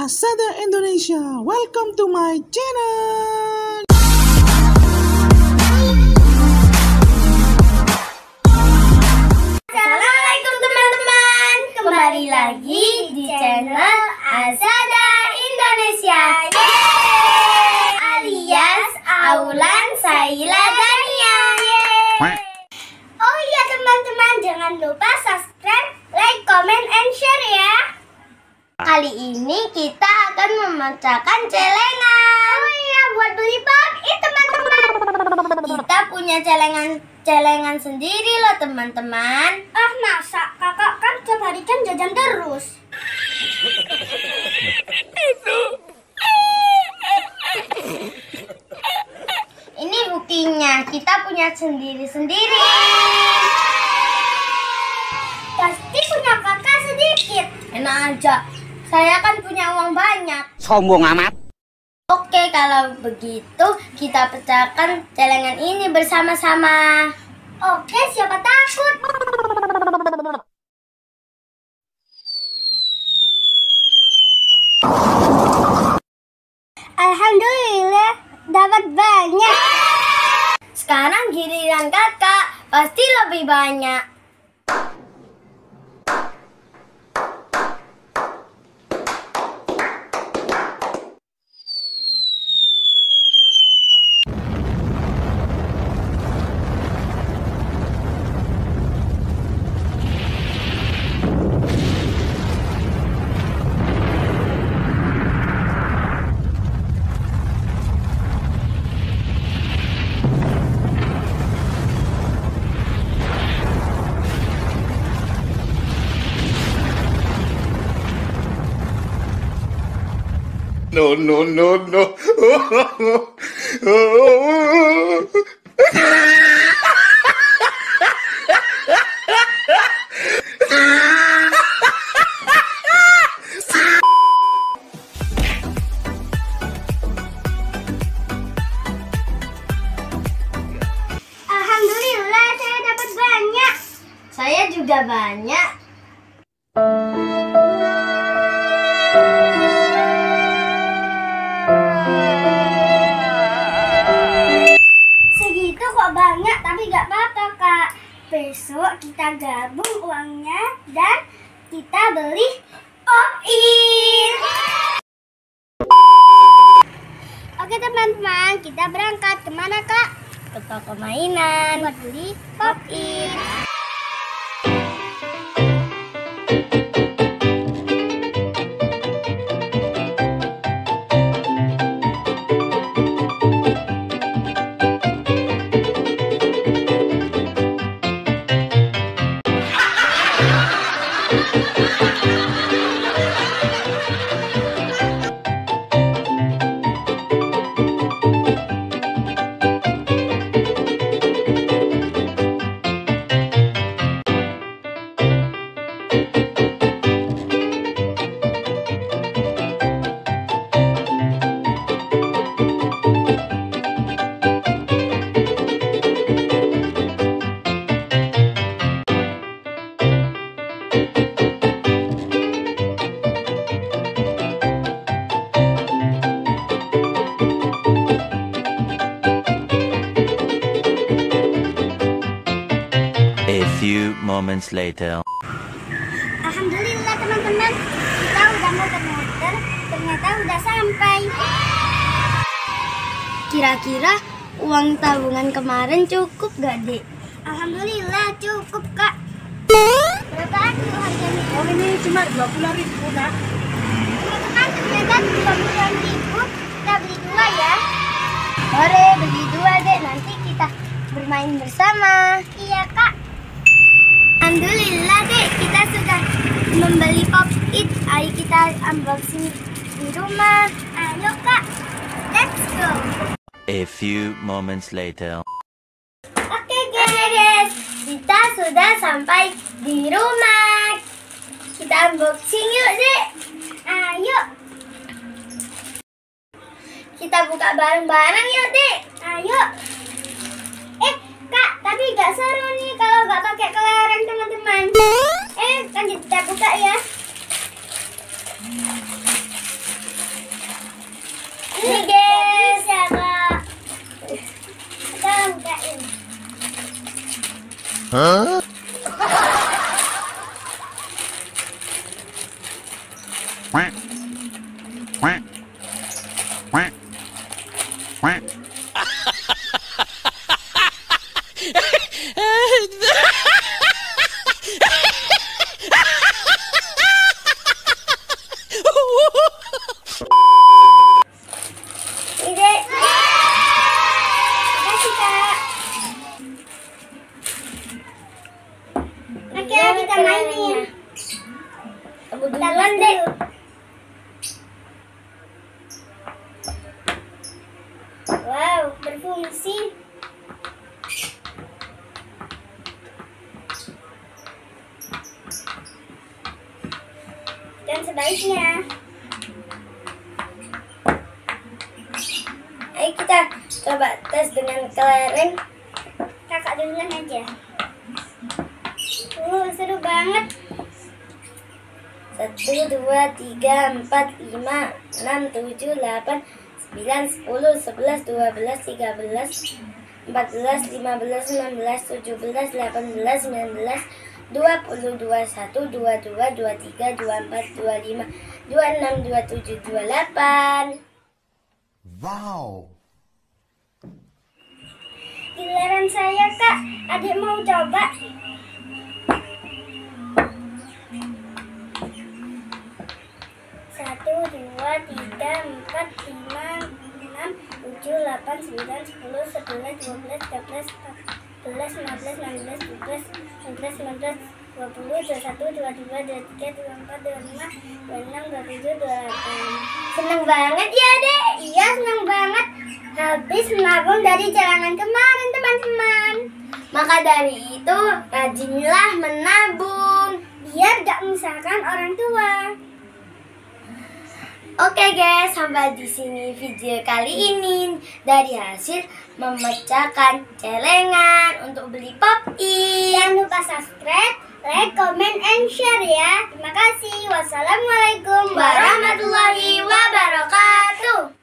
Asada Indonesia, welcome to my channel. Assalamualaikum teman-teman Kembali lagi di channel Azada Indonesia Yeay! Alias Aulan Saila Dania! Oh iya teman-teman Jangan lupa subscribe, like, comment, and share ya Kali ini kita akan memecahkan celengan. Oh iya buat beli pop teman-teman. Kita punya celengan celengan sendiri loh teman-teman. Ah masa? Kakak kan tiap hari kan jajan terus. Ini buktinya. Kita punya sendiri-sendiri. Pasti punya kakak sedikit. Enak aja Saya kan punya uang banyak Sombong amat. Oke, kalau begitu kita pecahkan celengan ini bersama-sama. Oke, siapa takut? Alhamdulillah, dapat banyak. Sekarang giliran kakak, pasti lebih banyak. No, no, no, no. Alhamdulillah, saya dapat banyak. Saya juga banyak. Besok kita gabung uangnya dan kita beli pop-in. Oke teman-teman, kita berangkat ke mana kak? Ke toko mainan buat beli pop-in. Moments later. Alhamdulillah teman-teman, kita udah muter-muter, ternyata udah sampai. Kira-kira uang tabungan kemarin cukup gak, Dek? Alhamdulillah cukup, Kak. Berapaan tuh harganya? Oh ini cuma 20 ribu nak. Teman-teman, ternyata 20 ribu. Kita beli dua ya. Boleh, beli dua, Dek. Nanti kita bermain bersama. Membeli pop it. Ayo kita unboxing di rumah. Ayo kak, let's go. A few moments later. Oke guys, kita sudah sampai di rumah. Kita unboxing yuk dek. Ayo. Kita buka bareng-bareng yuk dek. Ayo. Eh kak, tapi gak seru nih kalau gak pakai kelereng teman-teman. Eh, kan kita buka ya. Ini guys, sama kita Oke kita mainin. Aku duluan deh. Wow, berfungsi. Dan sebaliknya. Ayo kita coba tes dengan kelereng. Kakak duluan aja. Uh, seru banget. Satu, dua, tiga, empat, lima, enam, tujuh, delapan, sembilan, sepuluh, sebelas, dua belas, tiga belas, empat belas, lima belas, enam belas, tujuh belas, delapan belas, sembilan belas, dua puluh, dua satu, dua dua, dua tiga, dua empat, dua lima, dua enam, dua tujuh, dua delapan. Wow. Giliran saya kak, adik mau coba. Dua, tiga, empat, lima, enam, tujuh, delapan, sembilan, sepuluh, sebelas, dua belas, tiga belas, empat belas, lima belas, enam belas, tujuh belas, sembilan belas, sembilan belas, dua. Seneng banget ya dek? Iya seneng banget. Habis menabung dari jalanan kemarin teman-teman. Maka dari itu rajinlah menabung biar gak menyusahkan orang tua. Oke guys, sampai di sini video kali ini dari hasil memecahkan celengan untuk beli pop Jangan lupa subscribe, like, comment, and share ya. Terima kasih. Wassalamualaikum warahmatullahi wabarakatuh.